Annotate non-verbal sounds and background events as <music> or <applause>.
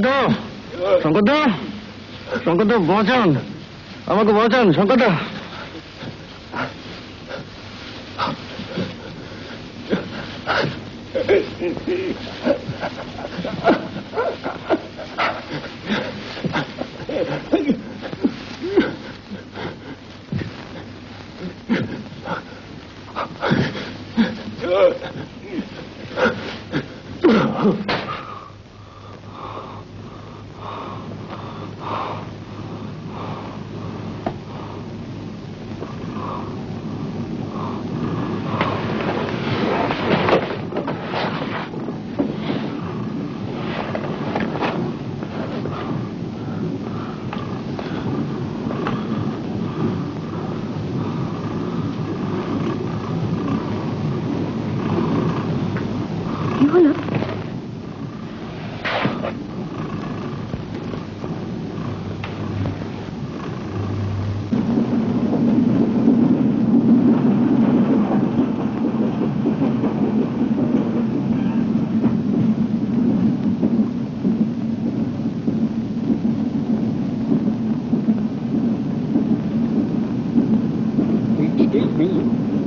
শঙ্করদা শঙ্করদা শঙ্করদা বাঁচান আমাকে বাঁচান শঙ্করদা। <laughs> caminho